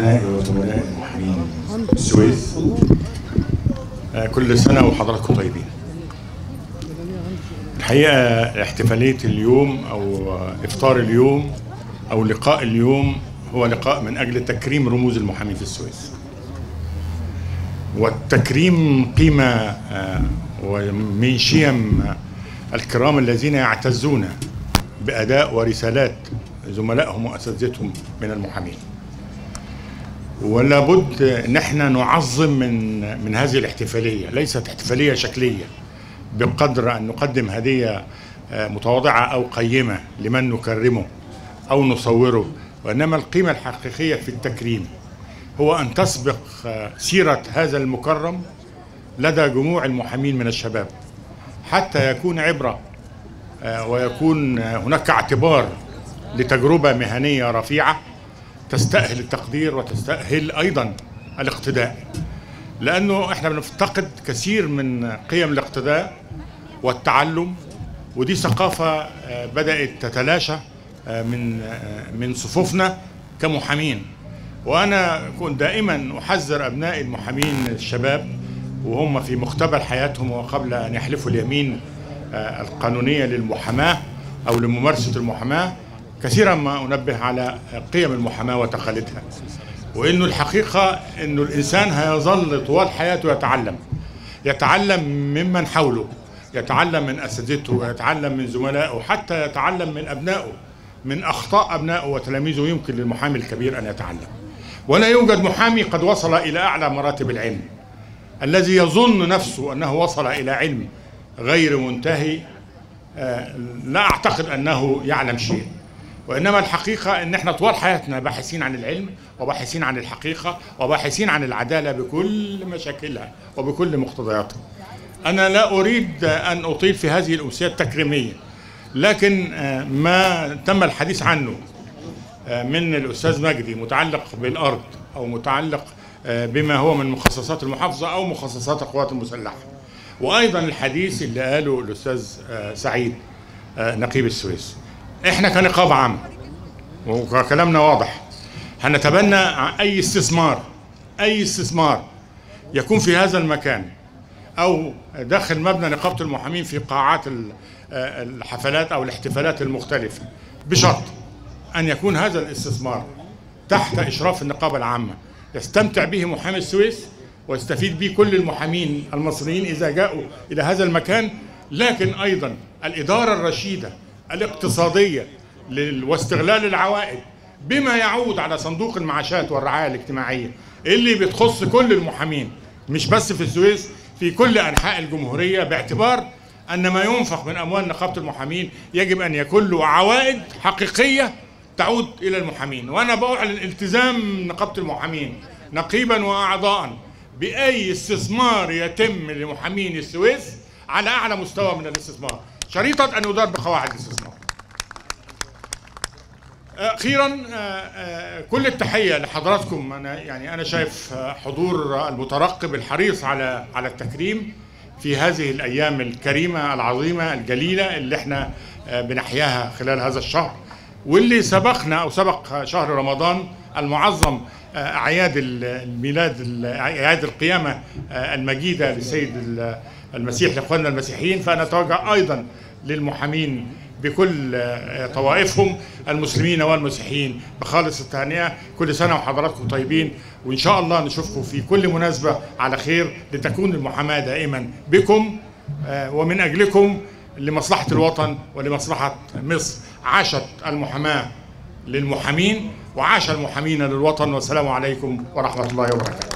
أبناء وزملاء المحامين السويس. كل سنة وحضراتكم طيبين. الحقيقة احتفالية اليوم أو إفطار اليوم أو لقاء اليوم هو لقاء من أجل تكريم رموز المحامين في السويس. والتكريم قيمة آه، ومن شيم الكرام الذين يعتزون بأداء ورسالات زملائهم وأساتذتهم من المحامين. ولا بد ان إحنا نعظم من من هذه الاحتفالية ليست احتفالية شكلية بقدر أن نقدم هديه آه، متواضعة أو قيمة لمن نكرمه أو نصوره وإنما القيمة الحقيقية في التكريم هو أن تسبق آه، سيرة هذا المكرم لدى جموع المحامين من الشباب حتى يكون عبرة آه، ويكون هناك اعتبار لتجربة مهنية رفيعة تستأهل التقدير وتستأهل أيضا الاقتداء. لأنه إحنا بنفتقد كثير من قيم الاقتداء والتعلم ودي ثقافة آه، بدأت تتلاشى آه، من آه، من صفوفنا كمحامين. وأنا كنت دائما أحذر أبناء المحامين الشباب وهم في مقتبل حياتهم وقبل أن يحلفوا اليمين القانونية للمحاماة أو لممارسة المحاماة كثيرا ما أنبه على قيم المحاماة وتقاليدها. وانه الحقيقة انه الإنسان هيظل طوال حياته يتعلم. يتعلم ممن حوله. يتعلم من أساتذته. ويتعلم من زملائه. حتى يتعلم من أبنائه. من أخطاء أبنائه وتلاميذه يمكن للمحامي الكبير أن يتعلم. ولا يوجد محامي قد وصل إلى أعلى مراتب العلم. الذي يظن نفسه أنه وصل إلى علم غير منتهي آه، لا أعتقد أنه يعلم شيء وإنما الحقيقة إن إحنا طوال حياتنا باحثين عن العلم وباحثين عن الحقيقة وباحثين عن العدالة بكل مشاكلها وبكل مقتضياتها. أنا لا أريد أن أطيل في هذه الامسيه التكريميه لكن آه، ما تم الحديث عنه آه، من الأستاذ مجدي متعلق بالأرض أو متعلق آه، بما هو من مخصصات المحافظة أو مخصصات القوات المسلحة. وأيضا الحديث اللي قاله الأستاذ آه، سعيد نقيب السويس. إحنا كنقابه عامه وكلامنا واضح. هنتبنى أي استثمار أي استثمار يكون في هذا المكان أو داخل مبنى نقابة المحامين في قاعات ال- الحفلات أو الاحتفالات المختلفة. بشرط أن يكون هذا الاستثمار تحت إشراف النقابة العامة. يستمتع به محامي السويس ويستفيد به كل المحامين المصريين إذا جاءوا إلى هذا المكان. لكن أيضا الإدارة الرشيدة الاقتصادية لل- واستغلال العوائد بما يعود على صندوق المعاشات والرعاية الاجتماعية اللي بتخص كل المحامين مش بس في السويس في كل أنحاء الجمهورية باعتبار أن ما ينفق من أموال نقابة المحامين يجب أن يكون له عوائد حقيقية تعود إلى المحامين. وأنا بأعلن التزام نقابة المحامين نقيبا واعضاء بأي استثمار يتم لمحامين السويس على أعلى مستوى من الاستثمار. شريطة أن يدار بقواعد الاستثمار أخيرا آه، آه، كل التحية لحضراتكم. أنا يعني أنا شايف حضور المترقب الحريص على على التكريم في هذه الأيام الكريمة العظيمة الجليلة اللي إحنا آه، بنحياها خلال هذا الشهر. واللي سبقنا أو سبق شهر رمضان المعظم ال- الميلاد ال- أعياد القيامة آه، المجيدة للسيد ال- المسيح لاخواننا المسيحيين فأنا اتوجه أيضا للمحامين بكل آه، طوائفهم المسلمين والمسيحيين. بخالص التهنئة كل سنة وحضراتكم طيبين وإن شاء الله نشوفكم في كل مناسبة على خير لتكون المحاماة دائما بكم آه، ومن أجلكم لمصلحة الوطن ولمصلحة مصر. عاشت المحاماة للمحامين وعاش المحامين للوطن والسلام عليكم ورحمة الله وبركاته.